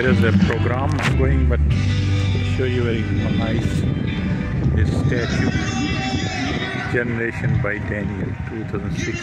there is a program going, but I'll show you very nice this statue. Generation by Daniel, 2006.